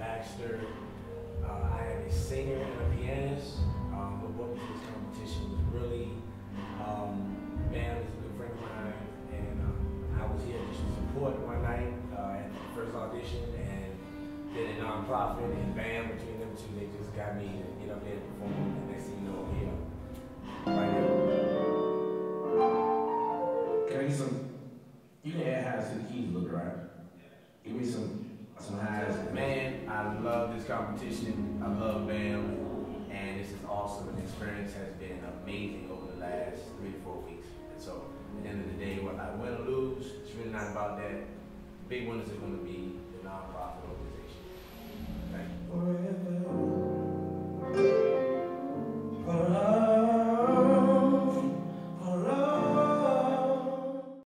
Baxter. Uh, I am a singer and a pianist. Um, but what was this competition was really, um, Bam is a good friend of mine, and um, I was here just to support one night uh, at the first audition, and did a nonprofit, and Bam, between them two, they just got me to get up there and perform, and next thing you know, I'm here. Right now. Some? You can add highs to the keys a little bit, right? Give me some some highs. Man, I this competition. I love BAM, and this is awesome. The experience has been amazing over the last three to four weeks. And so, at the end of the day, whether I win or lose, it's really not about that. The Big winners are going to be the nonprofit